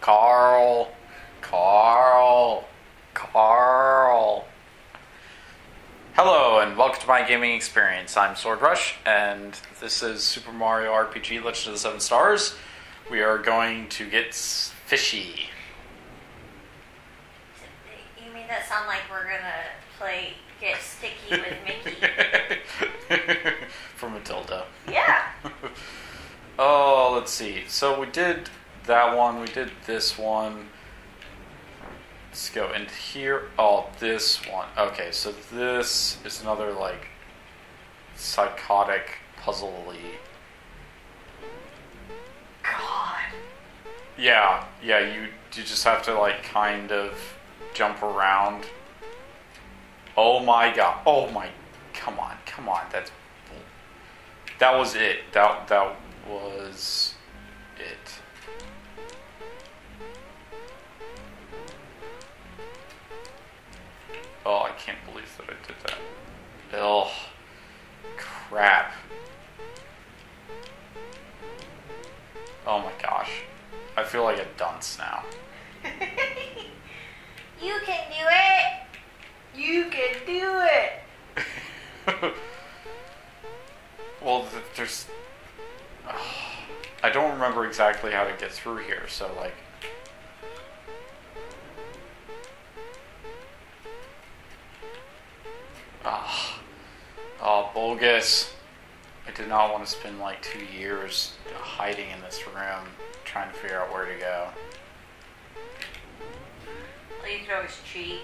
Carl, Carl, Carl. Hello and welcome to my gaming experience. I'm Swordrush, and this is Super Mario RPG Legend of the Seven Stars. We are going to get fishy. You made that sound like we're gonna play Get Sticky with Mickey. For Matilda. yeah. Oh, let's see. So we did that one. We did this one. Let's go into here. Oh, this one. Okay, so this is another like psychotic puzzle-y. God. Yeah, yeah. You you just have to like kind of jump around. Oh my god. Oh my. Come on. Come on. That's. That was it. That that was it. Oh, I can't believe that I did that. Oh, crap. Oh my gosh. I feel like a dunce now. you can do it. You can do it. well, th- there's. I don't remember exactly how to get through here, so like. Oh. I did not want to spend like two years hiding in this room trying to figure out where to go. Well, you could always cheat.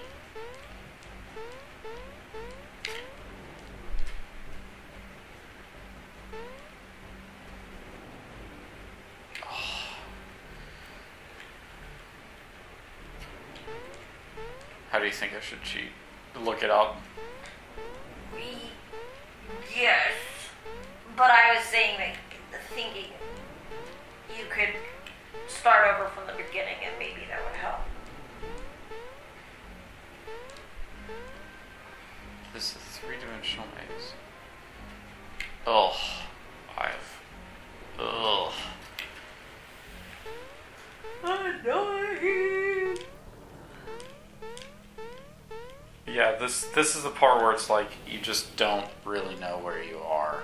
How do you think I should cheat? Look it up. Yes. But I was saying that thinking you could start over from the beginning and maybe that would help. This is a three-dimensional maze. Oh, Yeah, this this is the part where it's like you just don't really know where you are.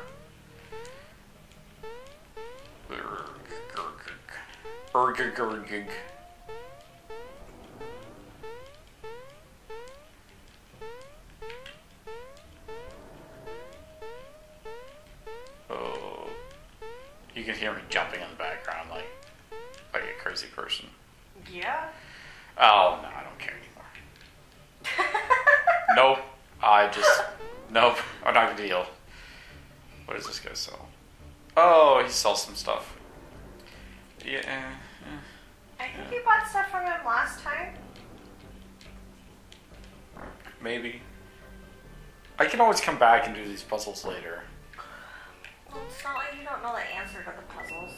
Oh, you can hear me jumping in the background like like a crazy person. Yeah. Oh no, I don't care anymore. Nope. I just nope. I'm not gonna deal. What does this guy sell? Oh, he sells some stuff. Yeah. eh, I think you bought stuff from him last time. Maybe. I can always come back and do these puzzles later. Well, it's not like you don't know the answer to the puzzles.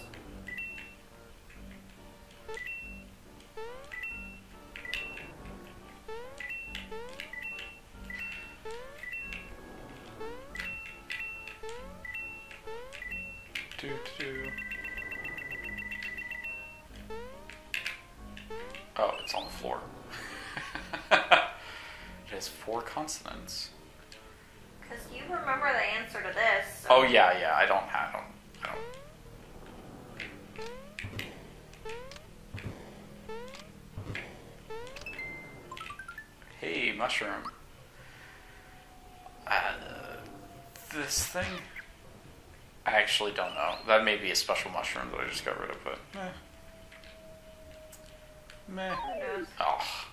Actually don't know. That may be a special mushroom that I just got rid of, but meh. Meh. Who? Oh.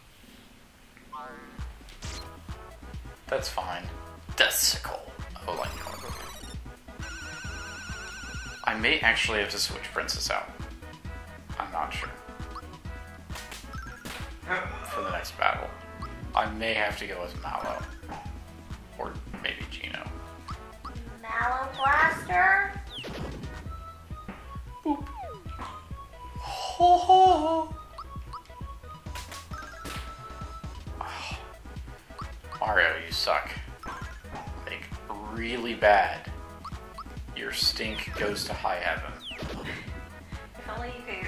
That's fine. Desicle. Oh, like I may actually have to switch Princess out. I'm not sure. For the next battle. I may have to go with Mallow. Or maybe Geno. Mallow Blaster? Ho ho. Mario, you suck. Like, really bad. Your stink goes to high heaven. If only you could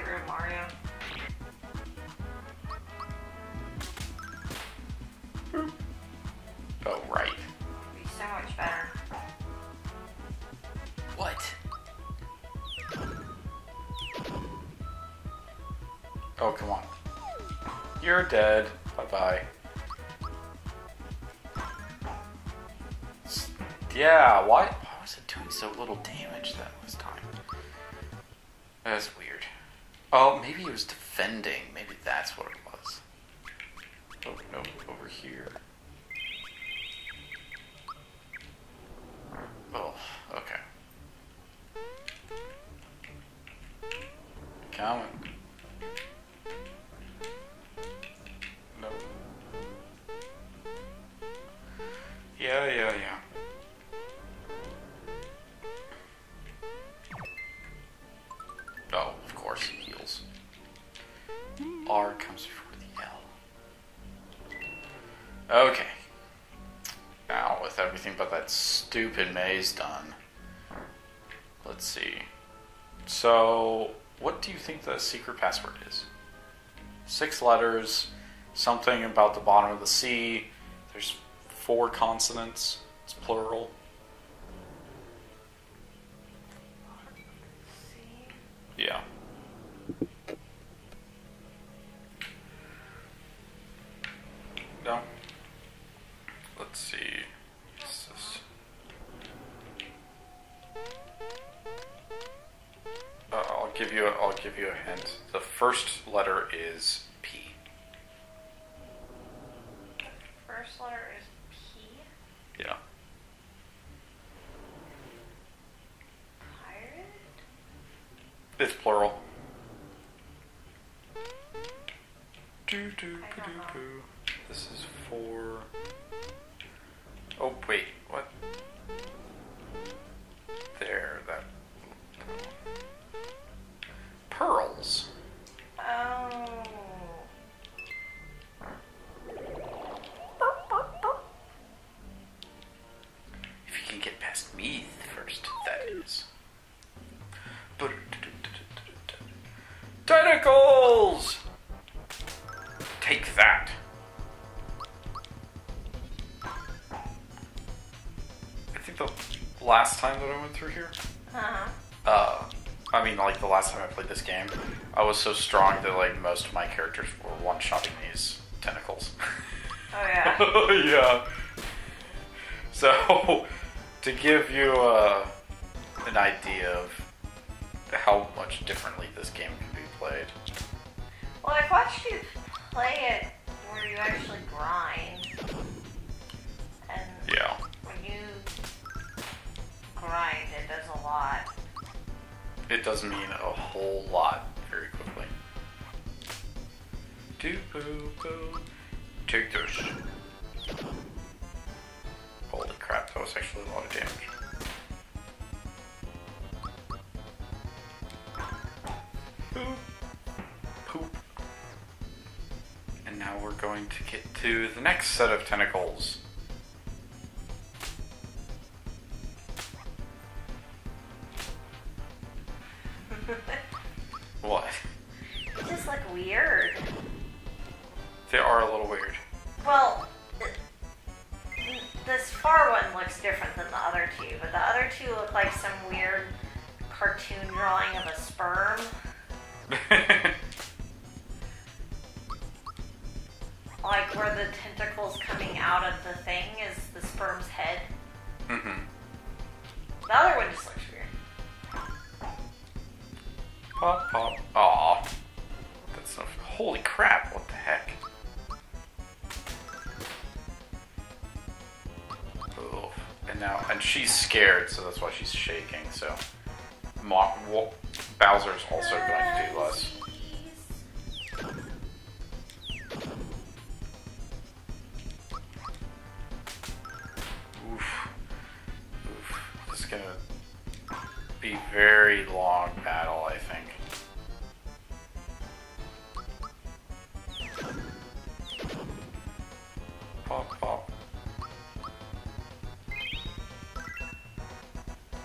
Oh, come on. You're dead. Bye bye. Yeah, why, why was it doing so little damage that was time? That's weird. Oh, maybe it was defending. Maybe that's what it was. Oh, no, over here. Oh, okay. Coming. Stupid maze done, let's see. So, what do you think the secret password is? Six letters, something about the bottom of the sea. There's four consonants. It's plural. Plural. Last time that I went through here, Uh-huh. uh, I mean, like the last time I played this game, I was so strong that like most of my characters were one-shotting these tentacles. Oh yeah. yeah. So, to give you uh, an idea of how much differently this game can be played, Well, I've watched you play it where you actually grind. It does mean a whole lot very quickly. Do boo boo. Take this. Holy crap, that was actually a lot of damage. Boop. Poop. And now we're going to get to the next set of tentacles.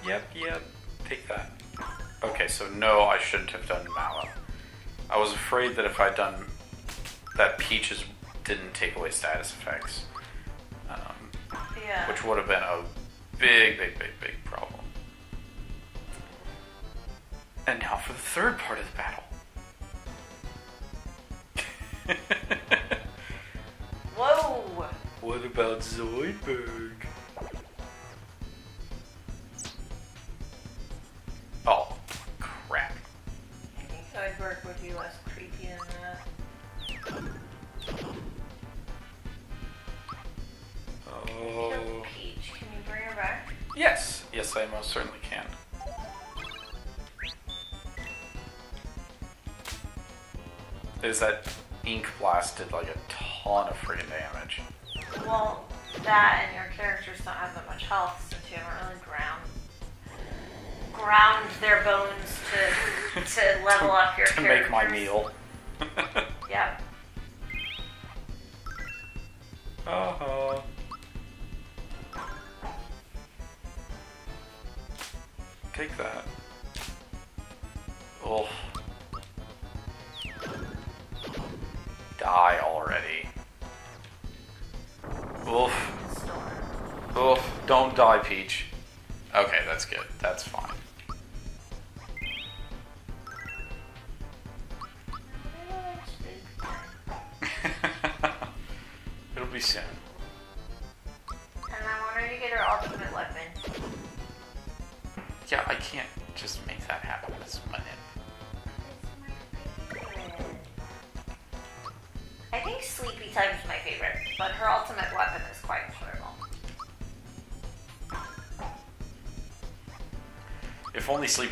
Yep, yep. Take that. Okay, so no, I shouldn't have done Mallow. I was afraid that if I'd done that Peaches didn't take away status effects, um, Yeah. which would have been a big, big, big, big problem. And now for the third part of the battle. Whoa! what about Zoidberg? Did like a ton of freaking damage. Well, that and your characters don't have that much health since you haven't really ground ground their bones to to level up your to make my meal. Yeah. uh-huh. Take that. Oh. Die already. Oof. Oof. Don't die, Peach. Okay, that's good. That's fine.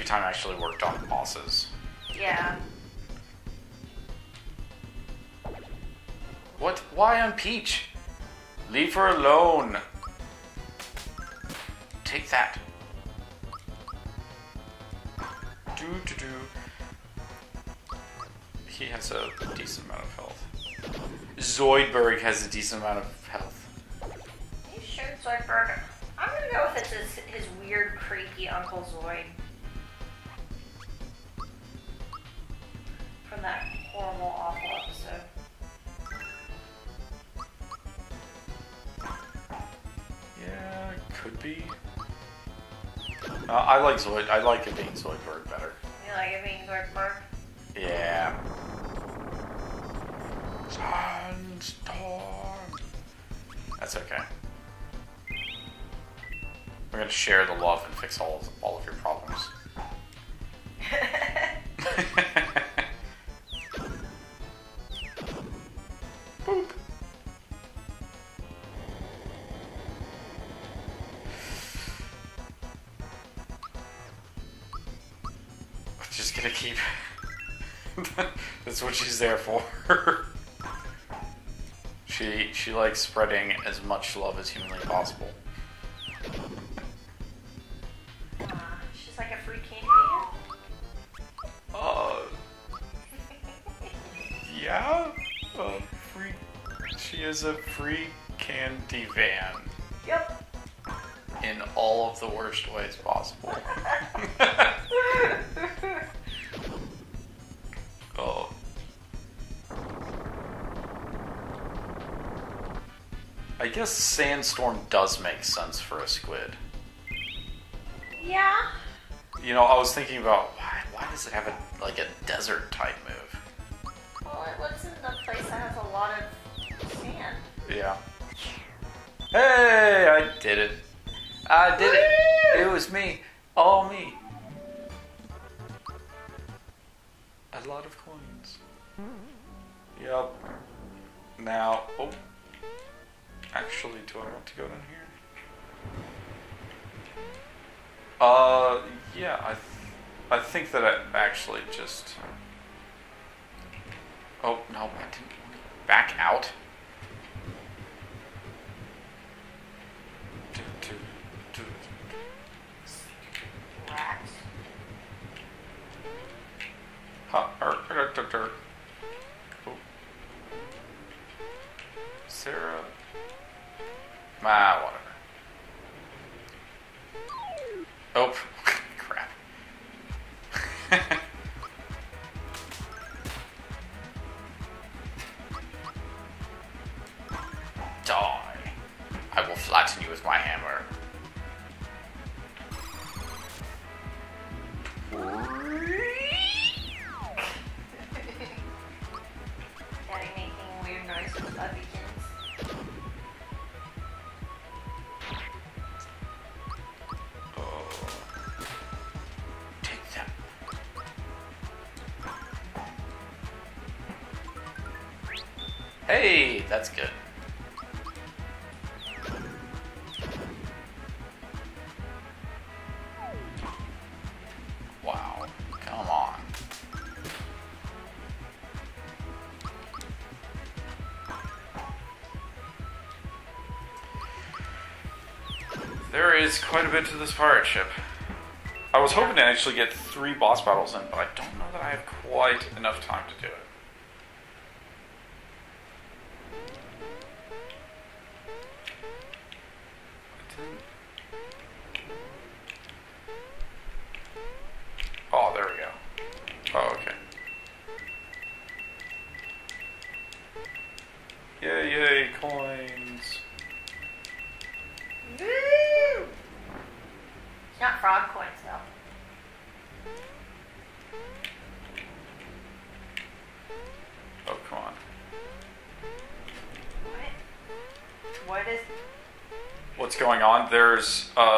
Time actually worked on bosses. Yeah. What? Why on Peach? Leave her alone. Take that. Do do do. He has a decent amount of health. Zoidberg has a decent amount of health. You sure Zoidberg? I'm gonna go with it's his, his weird, creepy Uncle Zoid. Could be. Uh, I like Zoid. I like it being Zoidberg better. You like it being Zoidberg? Yeah. Sandstorm. That's okay. We're gonna share the love and fix all all of your problems. That's what she's there for. she she likes spreading as much love as humanly possible. Uh, she's like a free candy van? Uh, yeah. Uh, free. She is a free candy van Yep. in all of the worst ways guess sandstorm does make sense for a squid. yeah. You know, I was thinking about why, why does it have a like a desert type move? Well, it lives in the place that has a lot of sand. Yeah. Hey, I did it. I did it. It was me. All me. A lot of coins. Yep. Now, oh. Actually, do I want to go down here? Uh, yeah, I, th- I think that I actually just. Oh no, I didn't back out. Er, er, er, er. Oh. Sarah. Ah, whatever. Oh, crap. Hey, that's good. Wow, come on. There is quite a bit to this pirate ship. I was hoping to actually get three boss battles in, but I don't know that I have quite enough time to do it. There's, uh,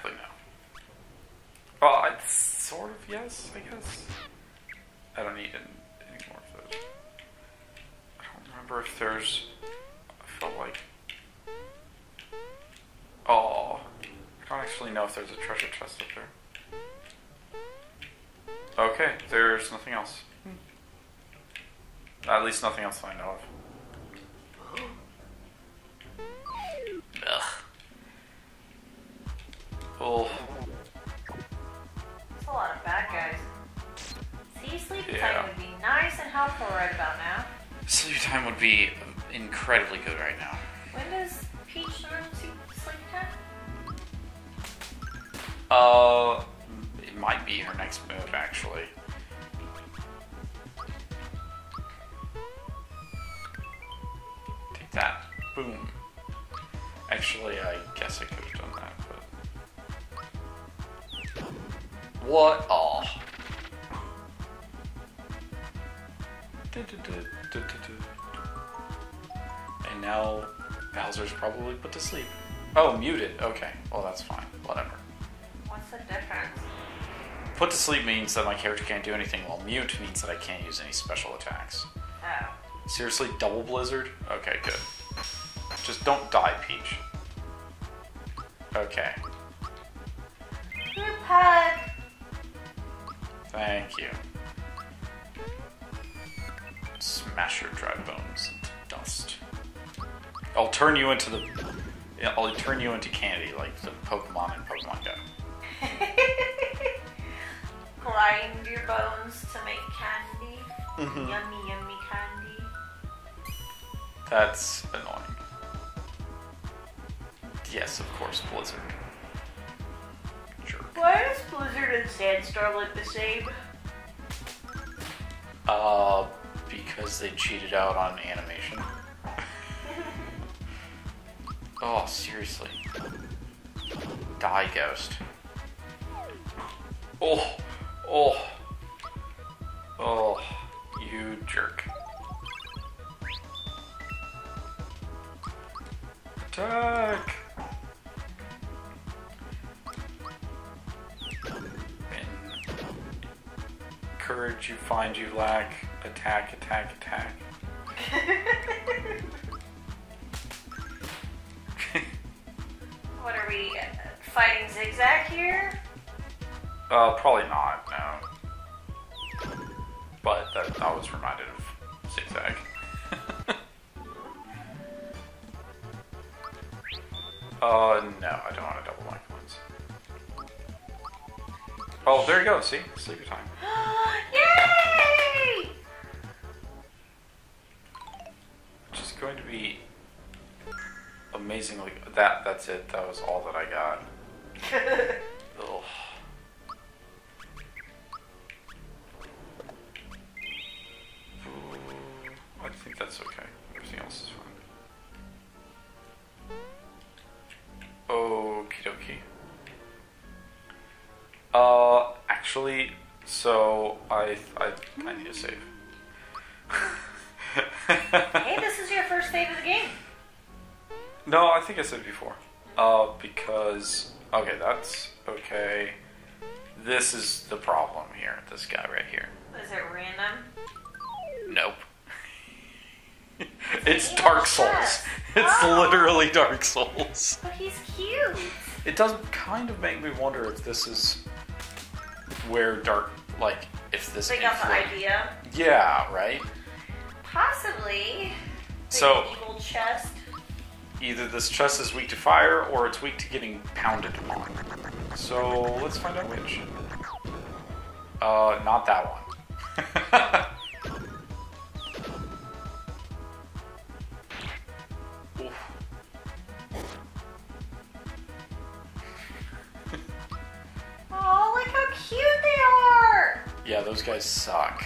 exactly, no. Well, sort of yes, I guess. I don't need any, more of those. I don't remember if there's. I felt like. Oh. I don't actually know if there's a treasure chest up there. Okay, there's nothing else. Hmm. At least nothing else I know of. Incredibly good right now. When does Peach learn to sleep time? Uh, it might be her next move, actually. Take that. Boom. Actually, I guess I could have done that, but. What? Oh. And now Bowser's probably put to sleep. Oh, muted. Okay. Well, that's fine. Whatever. What's the difference? Put to sleep means that my character can't do anything, while mute means that I can't use any special attacks. Oh. Seriously, double blizzard? Okay, good. Just don't die, Peach. Okay, Group hug. thank you. Smash your dry bones into dust. I'll turn you into the. I'll turn you into candy, like the Pokemon in Pokemon Go. Grind your bones to make candy. Mhm. Yummy, yummy candy. That's annoying. Yes, of course, Blizzard. Jerk. Why does Blizzard and Sandstorm look the same? Uh, because they cheated out on animation. Oh, seriously. Die, Ghost. Oh, oh, oh, you jerk. Attack! Courage you find you lack. Attack, attack, attack. fighting zigzag here? Uh, probably not, no. But that, I was reminded of Zigzag. Uh, no, I don't want to double my coins. Oh, there you go. See, sleepy time. Yay! Which is going to be amazingly. That that's it. That was all that I got. Ooh, I think that's okay. Everything else is fine. Okie dokie. Uh, actually, so I I I need a save. hey, this is your first save of the game. No, I think I said before. Uh, because okay, that's okay. This is the problem here. This guy right here. Is it random? Nope. it's Dark Souls. It's Oh. literally Dark Souls. But he's cute. It does kind of make me wonder if this is where Dark, like, if this. They got the idea. Yeah, right. Possibly. The So- evil chest. Either this chest is weak to fire, or it's weak to getting pounded upon. So let's find out which. Uh, not that one. Oh, look how cute they are! Yeah, those guys suck.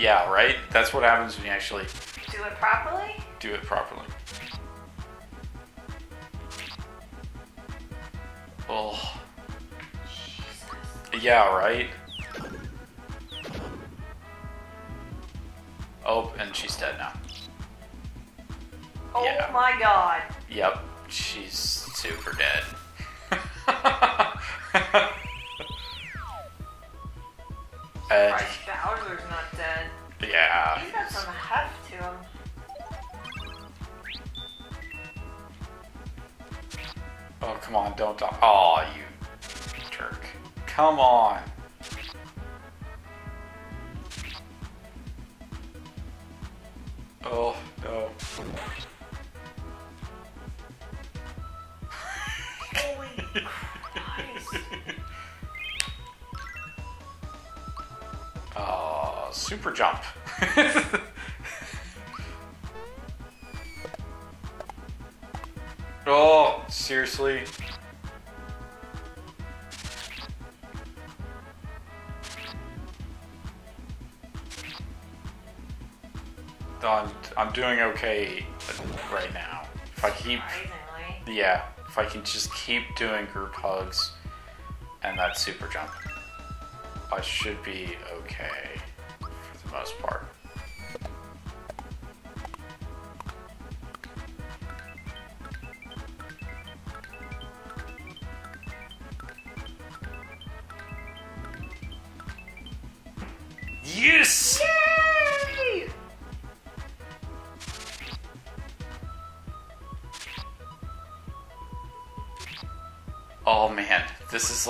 Yeah, right? That's what happens when you actually Do it properly? do it properly. Oh, Jesus. yeah, right? Oh, and she's dead now. Oh Yeah. my god. Yep, she's super dead. and don't die. Oh, you jerk! Come on. Oh no. Holy Christ. Oh, super jump. Doing okay right now. If I keep, yeah, if I can just keep doing group hugs and that super jump, I should be okay for the most part. Yes!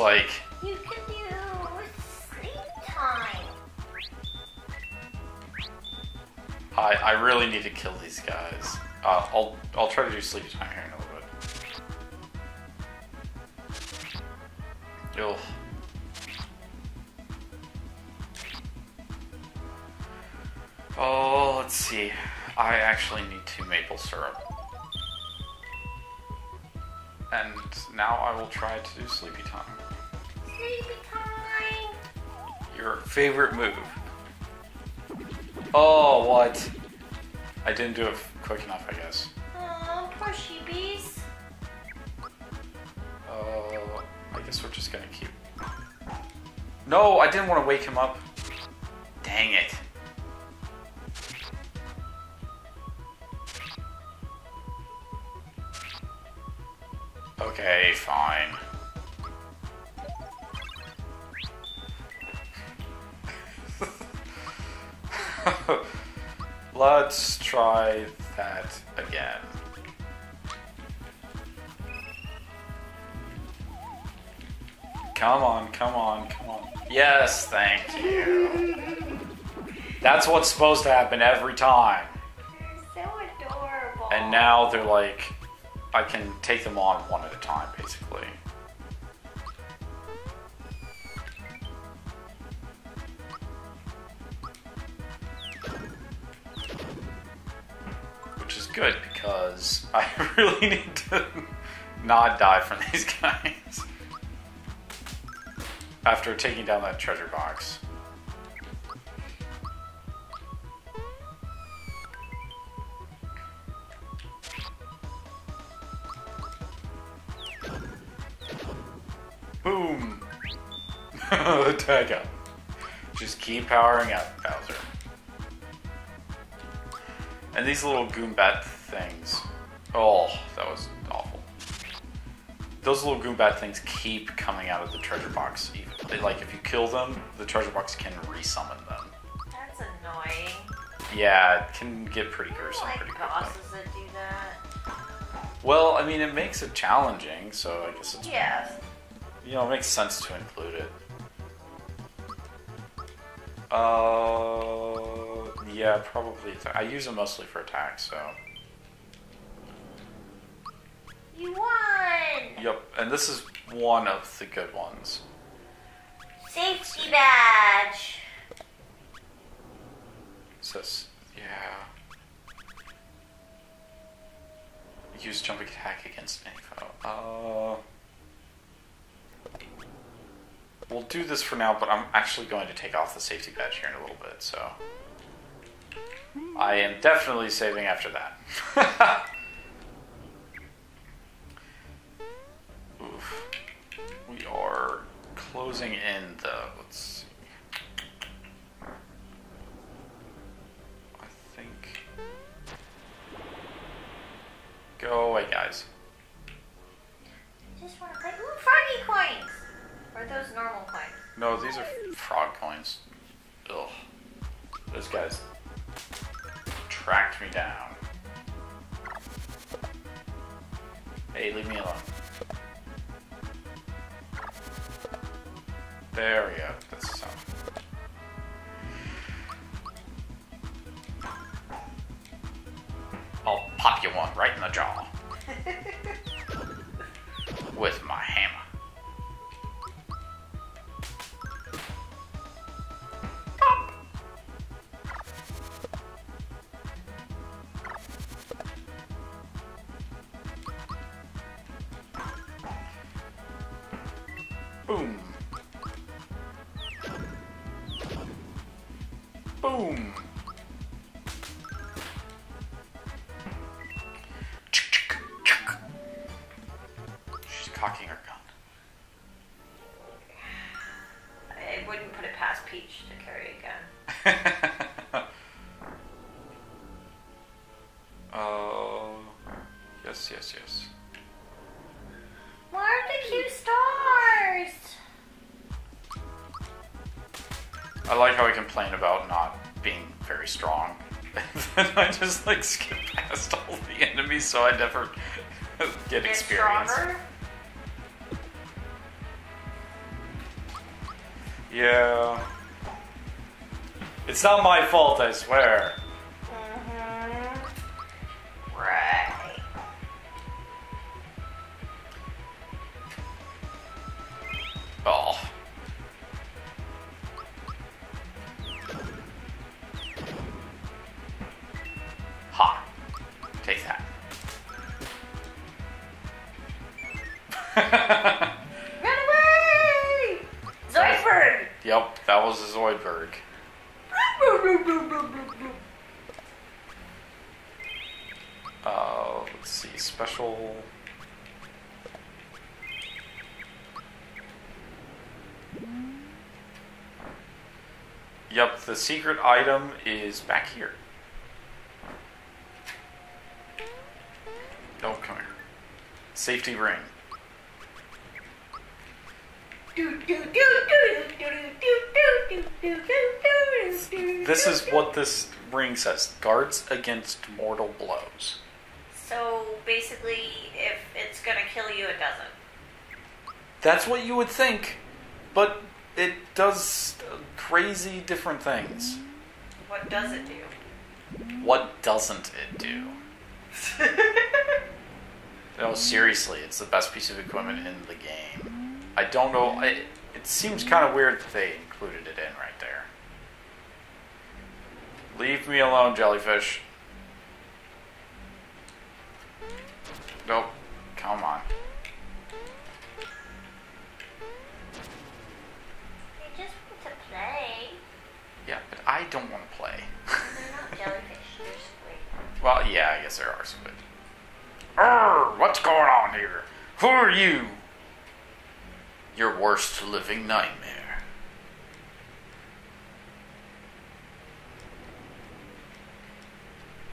Like You can do sleep time. I, I really need to kill these guys. Uh, I'll I'll try to do sleepy time here in a little bit. Ugh. Oh, let's see. I actually need two maple syrup. And now I will try to do sleepy time. Time. Your favorite move. Oh, what? I didn't do it quick enough, I guess. Oh, poor sheepies. Uh, I guess we're just gonna keep. No, I didn't want to wake him up. Let's try that again. Come on, come on, come on. Yes, thank you. That's what's supposed to happen every time. They're so adorable. And now they're like, I can take them on one at a time, basically. Because I really need to not die from these guys. After taking down that treasure box. Boom! Tag up. Just keep powering up, Bowser. And these little Goombat things. Oh, that was awful. Those little Goombat things keep coming out of the treasure box. Even- like, if you kill them, the treasure box can resummon them. That's annoying. Yeah, it can get pretty gruesome don't pretty like quickly. bosses that do that. Well, I mean, it makes it challenging, so I guess it's Yes. you know, it makes sense to include it. Uh, yeah, probably. I use them mostly for attacks, so. You won! Yep, and this is one of the good ones. Safety badge! Says, yeah. Use jumping attack against any foe. Uh. We'll do this for now, but I'm actually going to take off the safety badge here in a little bit, so. I am definitely saving after that. Oof. We are closing in the. Let's see. I think. Go away, guys. I just want to play. Ooh, froggy coins! Or are those normal coins? No, these are frog coins. Ugh. Those guys tracked me down. Hey, leave me alone. There we go. That's the sound. I'll pop you one right in the jaw with my hammer. Complain about not being very strong. And then I just like skip past all the enemies so I never get Get experience. stronger? Yeah. It's not my fault, I swear. Special. Yep, the secret item is back here. No, come here. Safety ring. This is what this ring says guards against mortal blows. Basically, if it's gonna kill you, it doesn't. That's what you would think. but it does crazy different things. What does it do? What doesn't it do? No, seriously, it's the best piece of equipment in the game. I don't know. It, it seems kind of weird that they included it in right there. Leave me alone, jellyfish. Nope. Come on. They just want to play. Yeah, but I don't want to play. They're not jellyfish. They're squid. well, yeah, I guess there are squid. Arr, what's going on here? Who are you? Your worst living nightmare.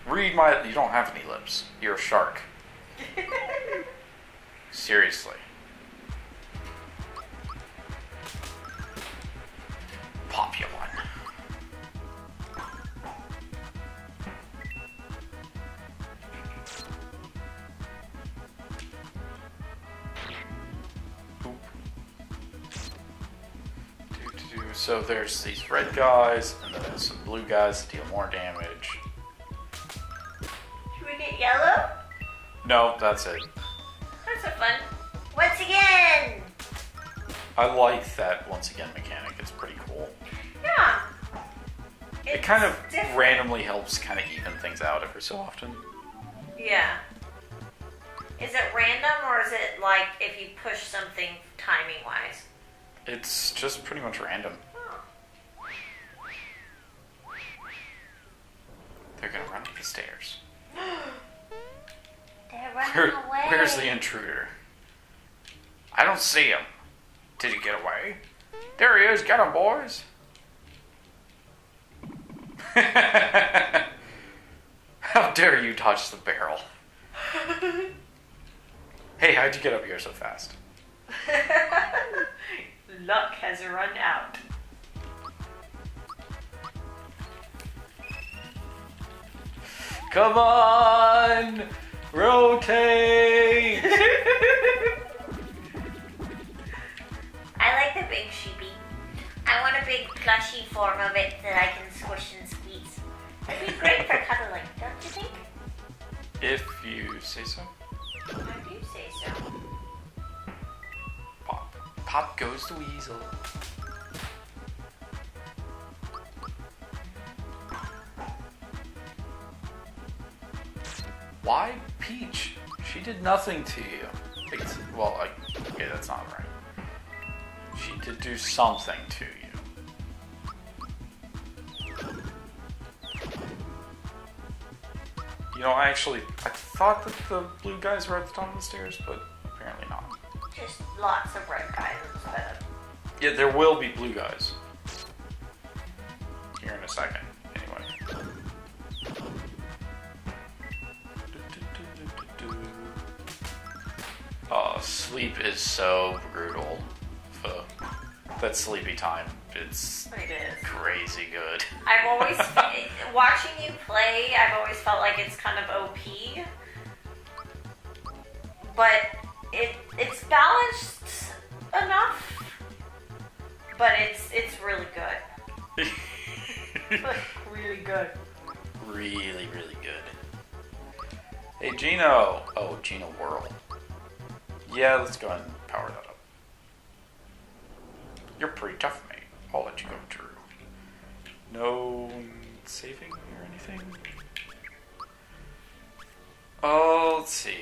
Read my. You don't have any lips. You're a shark. Seriously. Pop you one. So there's these red guys, and then some blue guys that deal more damage. Should we get yellow? No, that's it. That's a fun. Once again. I like that once again mechanic. It's pretty cool. Yeah. It kind of different. randomly helps kind of even things out every so often. Yeah. Is it random or is it like if you push something timing wise? It's just pretty much random. Oh. They're gonna run up the stairs. They're running Where, away. where's the intruder? I don't see him. Did he get away? There he is. Get him, boys. How dare you touch the barrel? Hey, how'd you get up here so fast? Luck has run out. Come on! Rotate! I like the big sheepy. I want a big plushy form of it that I can squish and squeeze. It'd be great for cuddling, don't you think? if you say so. I do say so. Pop. Pop goes the weasel. Why Peach? She did nothing to you. It's, well, I, okay, that's not right. She did do something to you. You know, I actually, I thought that the blue guys were at the top of the stairs, but apparently not. Just lots of red guys instead. Yeah, there will be blue guys. Here in a second, is so brutal. That sleepy time, it's It is. crazy good. I've always watching you play. I've always felt like it's kind of OP, but it it's balanced enough. But it's it's really good. Like, really good. really, really good. Hey, Geno. Oh, Geno Whirl. Yeah, let's go ahead and power that up. You're pretty tough, mate. I'll let you go through. No saving or anything? Oh, let's see.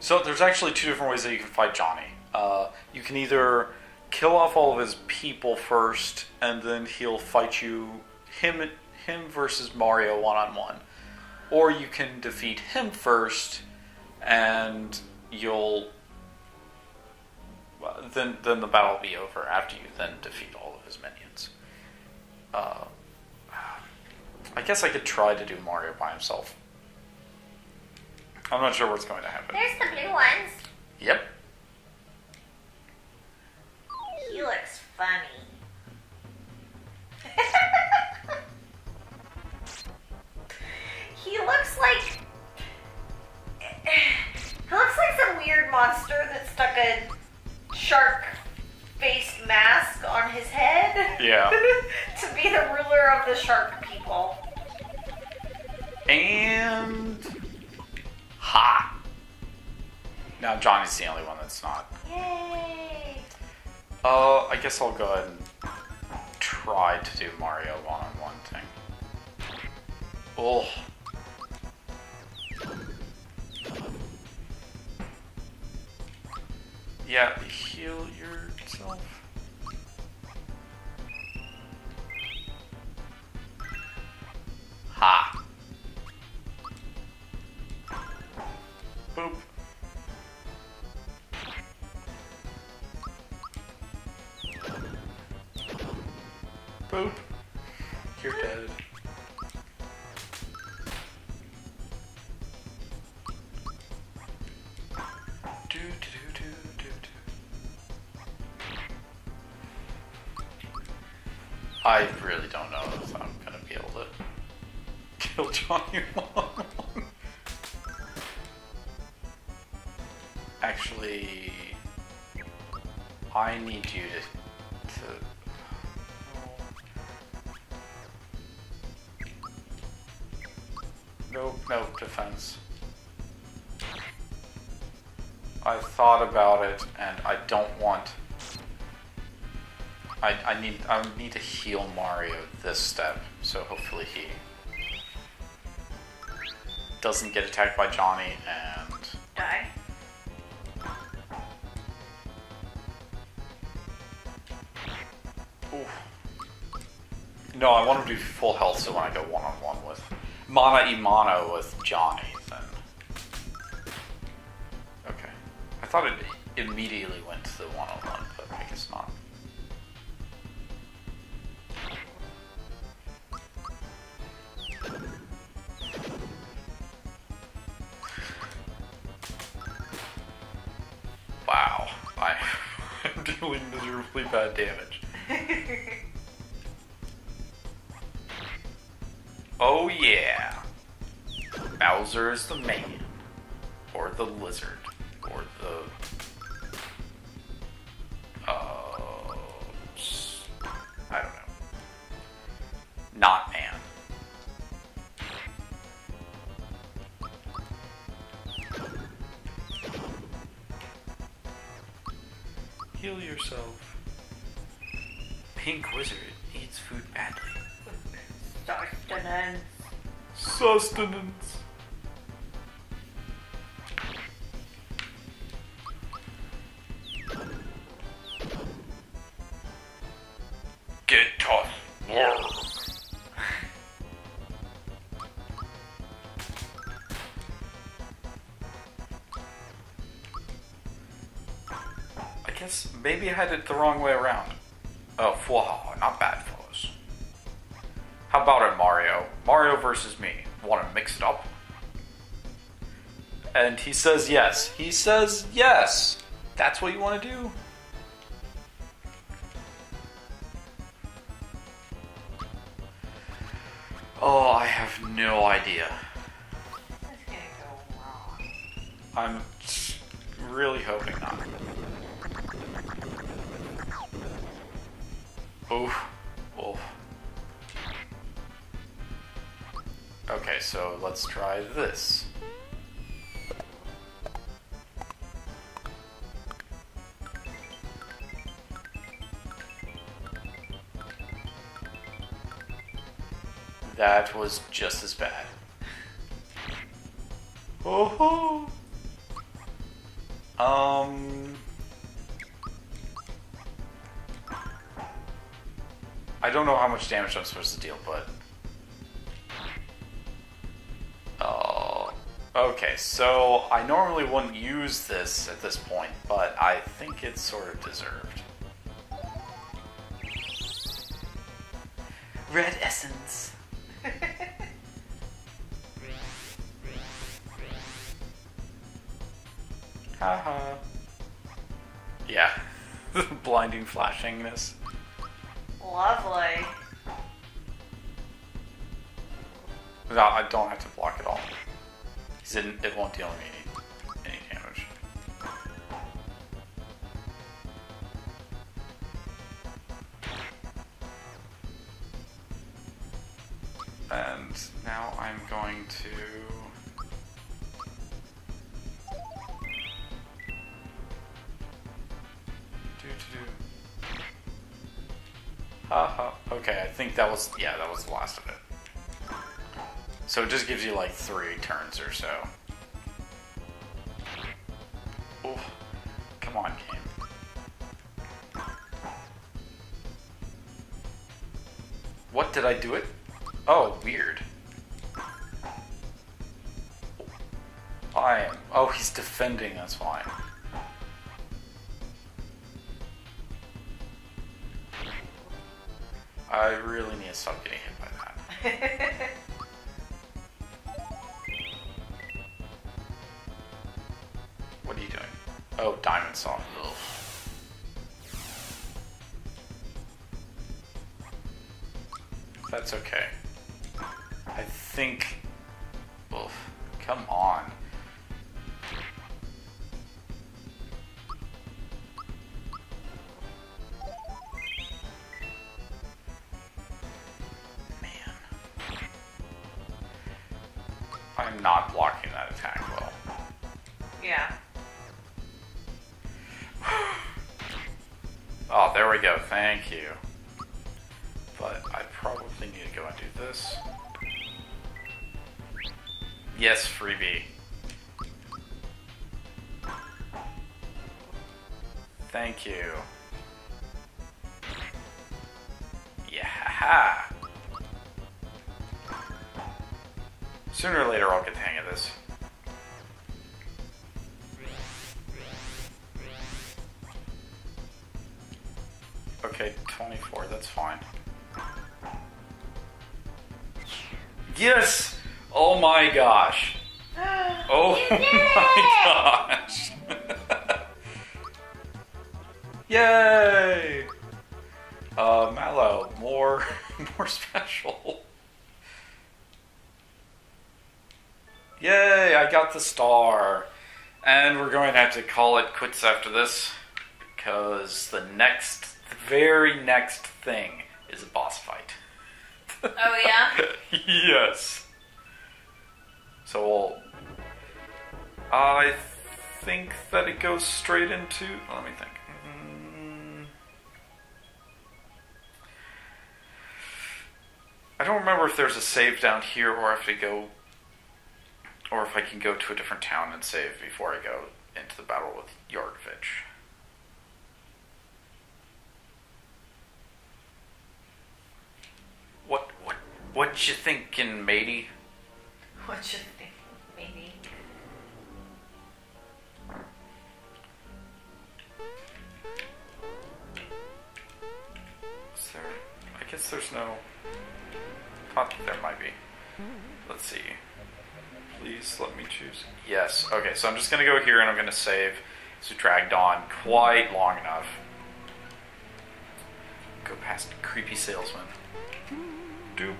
So there's actually two different ways that you can fight Johnny. Uh, you can either kill off all of his people first, and then he'll fight you him him versus Mario one on one, or you can defeat him first, and you'll well, then then the battle will be over after you then defeat all of his minions. Uh, I guess I could try to do Mario by himself. I'm not sure what's going to happen. There's the blue ones. Yep. He looks funny. he looks like he looks like some weird monster that stuck a shark face mask on his head. Yeah. to be the ruler of the shark people. And ha. Now Johnny's the only one that's not. Yay! Uh, I guess I'll go ahead and try to do Mario one-on-one thing. Oh. Yeah, heal yourself. Ha. Boop. Boop. You're dead. I really don't know if I'm gonna be able to kill Johnny one. Actually, I need you to to Nope, no defense. I thought about it and I don't want I, I need I need to heal Mario this step, so hopefully he doesn't get attacked by Johnny and Die. Oof. No, I want to do full health so when I go one on one with Mana Imano with Johnny, then. Okay. I thought it immediately went to the one dealing miserably bad damage. Oh yeah. Bowser is the man. Or the lizard. Sustenance. Get tough. I guess maybe I had it the wrong way around. Oh, wow, not bad, fellas. How about it, Mario? Mario versus me. Mix it up? And he says yes. He says yes. That's what you want to do? Oh, I have no idea. I'm really hoping not. Oof. So let's try this. That was just as bad. Oh. ho! Um. I don't know how much damage I'm supposed to deal, but. Okay, so I normally wouldn't use this at this point, but I think it's sort of deserved. Red essence. Haha. Yeah. Blinding flashingness. Lovely. No, I don't have to block because it, it won't deal me any damage. And now I'm going to... Ha ha. Okay, I think that was, yeah, that was the last of it. So it just gives you like three turns or so. Oh, come on, game. What did I do it? That's okay. I think. Oof. Come on. Man. I'm not blocking that attack well. yeah. Oh, there we go. Thank you. Probably need to go and do this. Yes, freebie. Thank you. Yeah. Sooner or later, I'll get the hang of this. Okay, 24, that's fine. Yes! Oh my gosh. Oh my gosh. Yay! Uh, Mallow, more, more special. Yay, I got the star. And we're going to have to call it quits after this because the next, the very next thing is a boss fight. Oh yeah. yes. So we'll. I think that it goes straight into. Let me think. Mm. I don't remember if there's a save down here or if I go. Or if I can go to a different town and save before I go into the battle with Yaridovich. What what you thinking, matey? What you thinking, matey? Is there? I guess there's no. Thought that there might be. Let's see. Please let me choose. Yes. Okay. So I'm just gonna go here and I'm gonna save. So dragged on quite long enough. Go past creepy salesman. Doop.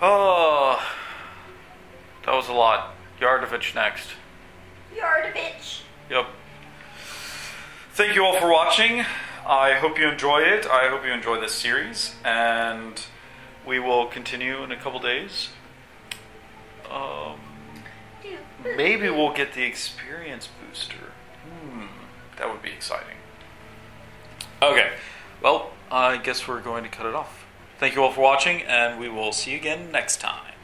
Oh, that was a lot. Yaridovich next. Bitch. Yep. Thank you all for watching. I hope you enjoy it. I hope you enjoy this series, and we will continue in a couple days. Um, maybe we'll get the experience booster. Hmm, that would be exciting. Okay, well, I guess we're going to cut it off. Thank you all for watching, and we will see you again next time.